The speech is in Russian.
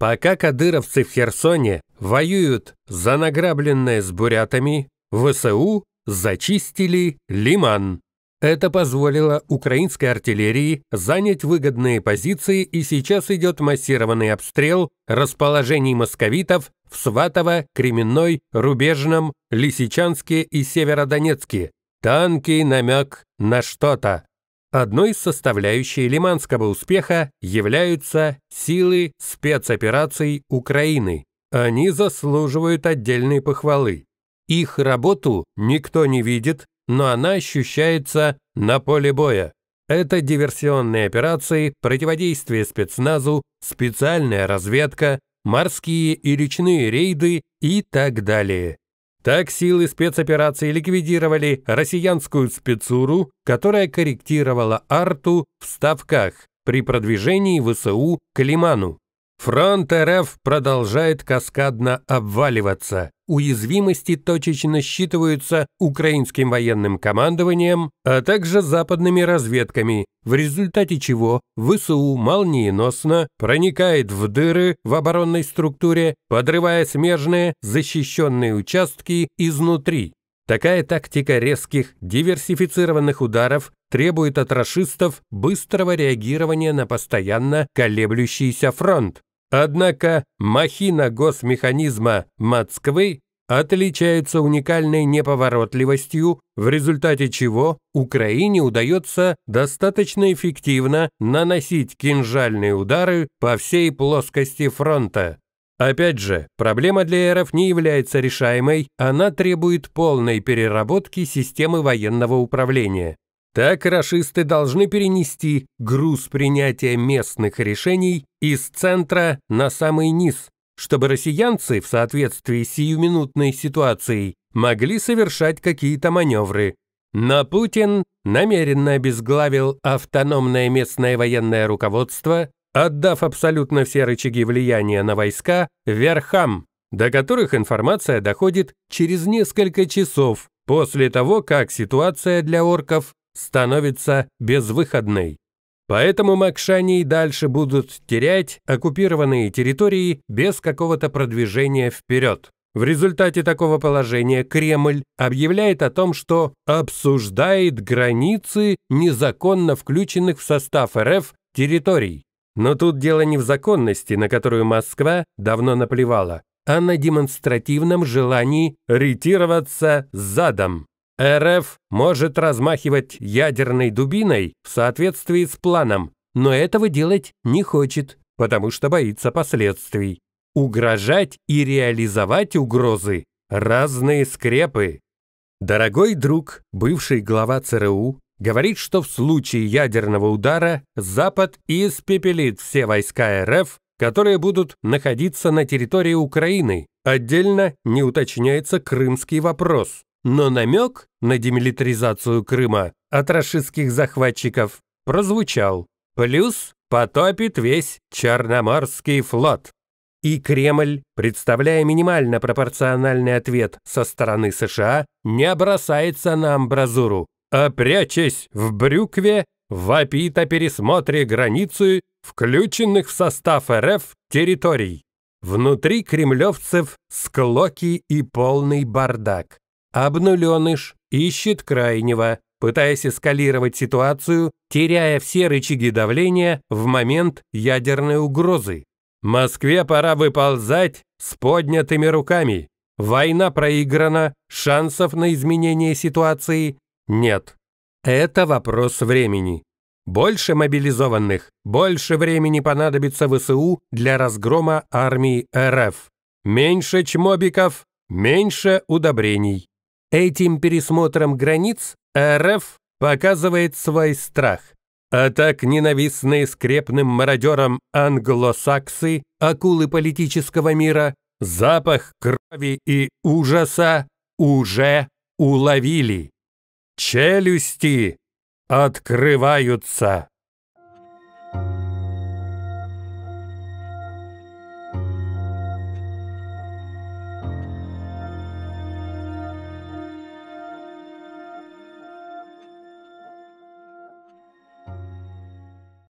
Пока кадыровцы в Херсоне воюют за награбленное с бурятами, ВСУ зачистили Лиман. Это позволило украинской артиллерии занять выгодные позиции и сейчас идет массированный обстрел расположений московитов в Сватово, Кременной, Рубежном, Лисичанске и Северодонецке. Танки намек на что-то. Одной из составляющей лиманского успеха являются силы спецопераций Украины. Они заслуживают отдельной похвалы. Их работу никто не видит, но она ощущается на поле боя. Это диверсионные операции, противодействие спецназу, специальная разведка, морские и речные рейды и так далее. Так силы спецоперации ликвидировали россиянскую спецуру, которая корректировала арту в ставках при продвижении ВСУ к Лиману. Фронт РФ продолжает каскадно обваливаться. Уязвимости точечно считываются украинским военным командованием, а также западными разведками, в результате чего ВСУ молниеносно проникает в дыры в оборонной структуре, подрывая смежные защищенные участки изнутри. Такая тактика резких, диверсифицированных ударов требует от рашистов быстрого реагирования на постоянно колеблющийся фронт. Однако махина госмеханизма Москвы отличается уникальной неповоротливостью, в результате чего Украине удается достаточно эффективно наносить кинжальные удары по всей плоскости фронта. Опять же, проблема для РФ не является решаемой, она требует полной переработки системы военного управления. Так рашисты должны перенести груз принятия местных решений из центра на самый низ, чтобы россиянцы в соответствии с сиюминутной ситуацией могли совершать какие-то маневры. Но Путин намеренно обезглавил автономное местное военное руководство, отдав абсолютно все рычаги влияния на войска верхам, до которых информация доходит через несколько часов после того, как ситуация для орков становится безвыходной. Поэтому Макшани и дальше будут терять оккупированные территории без какого-то продвижения вперед. В результате такого положения Кремль объявляет о том, что обсуждает границы незаконно включенных в состав РФ территорий. Но тут дело не в законности, на которую Москва давно наплевала, а на демонстративном желании ретироваться задом. РФ может размахивать ядерной дубиной в соответствии с планом, но этого делать не хочет, потому что боится последствий. Угрожать и реализовать угрозы – разные скрепы. Дорогой друг, бывший глава ЦРУ, говорит, что в случае ядерного удара Запад испепелит все войска РФ, которые будут находиться на территории Украины. Отдельно не уточняется крымский вопрос. Но намек на демилитаризацию Крыма от рашистских захватчиков прозвучал. Плюс потопит весь Черноморский флот. И Кремль, представляя минимально пропорциональный ответ со стороны США, не бросается на амбразуру, а прячась в брюкве, вопит о пересмотре границы включенных в состав РФ территорий. Внутри кремлевцев склоки и полный бардак. Обнуленыш ищет крайнего, пытаясь эскалировать ситуацию, теряя все рычаги давления в момент ядерной угрозы. Москве пора выползать с поднятыми руками. Война проиграна, шансов на изменение ситуации нет. Это вопрос времени. Больше мобилизованных, больше времени понадобится ВСУ для разгрома армии РФ. Меньше чмобиков, меньше удобрений. Этим пересмотром границ РФ показывает свой страх. А так ненавистные скрепным мародерам англосаксы, акулы политического мира, запах крови и ужаса уже уловили. Челюсти открываются.